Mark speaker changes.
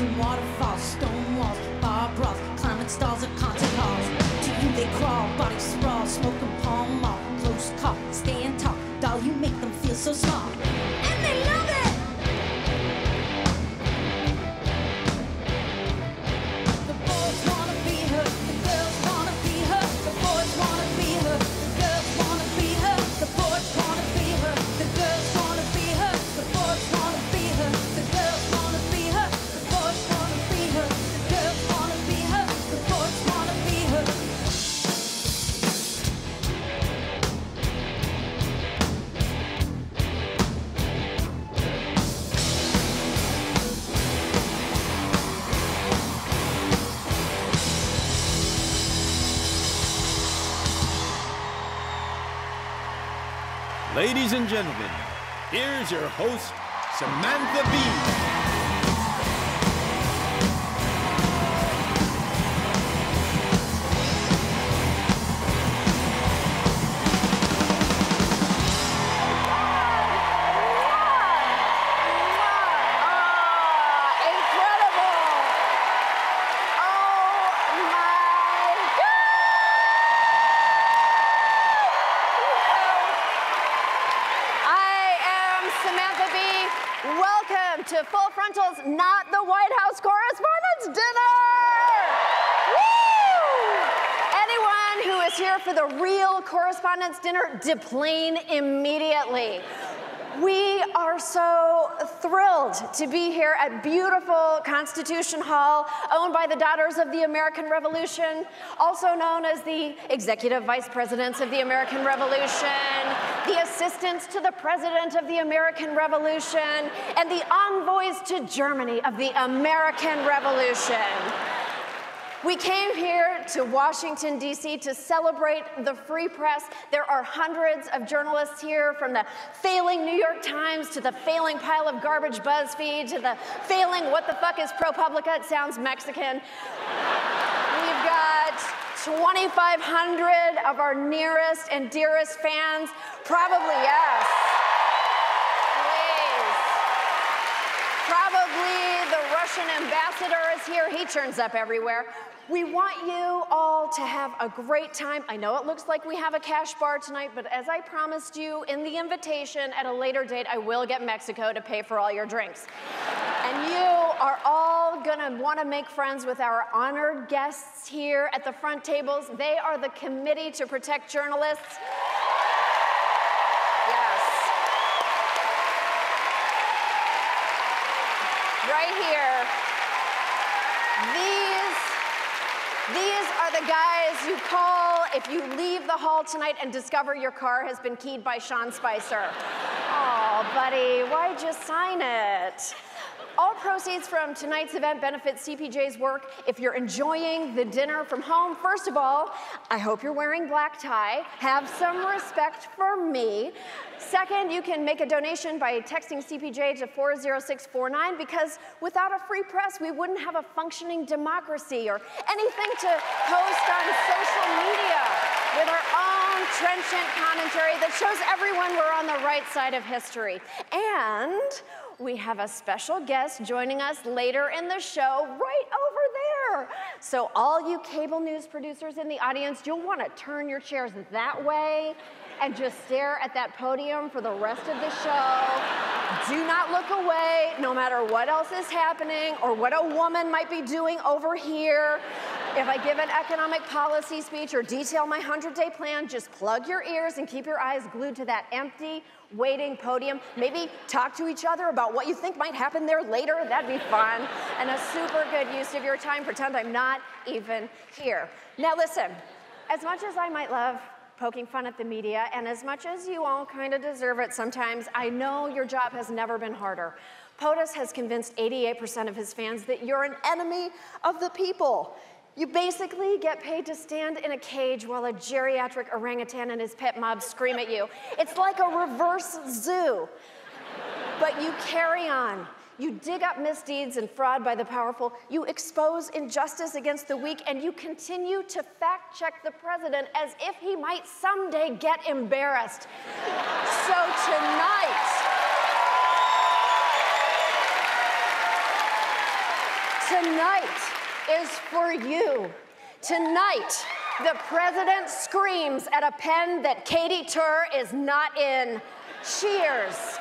Speaker 1: and waterfalls, stone walls, bar brawls, climbing stalls at concert halls. To you they crawl, bodies sprawl, smoking palm mall, close call, stay and talk, doll, you make them feel so small.
Speaker 2: Ladies and gentlemen, here's your host, Samantha Bee.
Speaker 3: To Full Frontal's Not the White House Correspondents' Dinner! Woo! Anyone who is here for the real Correspondents' Dinner, deplane immediately. We are so thrilled to be here at beautiful Constitution Hall, owned by the Daughters of the American Revolution, also known as the Executive Vice Presidents of the American Revolution, the Assistants to the President of the American Revolution, and the Envoys to Germany of the American Revolution. We came here to Washington, D.C. to celebrate the free press. There are hundreds of journalists here, from the failing New York Times to the failing pile of garbage BuzzFeed to the failing What the Fuck is ProPublica? It sounds Mexican. We've got 2,500 of our nearest and dearest fans. Probably, yes. Russian ambassador is here. He turns up everywhere. We want you all to have a great time. I know it looks like we have a cash bar tonight, but as I promised you in the invitation, at a later date, I will get Mexico to pay for all your drinks. And you are all gonna wanna make friends with our honored guests here at the front tables. They are the Committee to Protect Journalists. Yes. right here. These, these are the guys you call if you leave the hall tonight and discover your car has been keyed by Sean Spicer. Oh, buddy, why'd you sign it? All proceeds from tonight's event benefit CPJ's work. If you're enjoying the dinner from home, first of all, I hope you're wearing black tie. Have some respect for me. Second, you can make a donation by texting CPJ to 40649 because without a free press, we wouldn't have a functioning democracy or anything to post on social media with our own trenchant commentary that shows everyone we're on the right side of history. And we have a special guest joining us later in the show right over there. So, all you cable news producers in the audience, you'll want to turn your chairs that way and just stare at that podium for the rest of the show. Do not look away, no matter what else is happening or what a woman might be doing over here. If I give an economic policy speech or detail my 100 day plan, just plug your ears and keep your eyes glued to that empty, waiting podium. Maybe talk to each other about what you think might happen there later. That'd be fun. And a super good use of your time. Pretend I'm not even here. Now, listen, as much as I might love poking fun at the media, and as much as you all kind of deserve it sometimes, I know your job has never been harder. POTUS has convinced 88% of his fans that you're an enemy of the people. You basically get paid to stand in a cage while a geriatric orangutan and his pet mob scream at you. It's like a reverse zoo. But you carry on. You dig up misdeeds and fraud by the powerful. You expose injustice against the weak, and you continue to fact check the president as if he might someday get embarrassed. So tonight, tonight is for you. Tonight, the president screams at a pen that Katie Tur is not in. Cheers.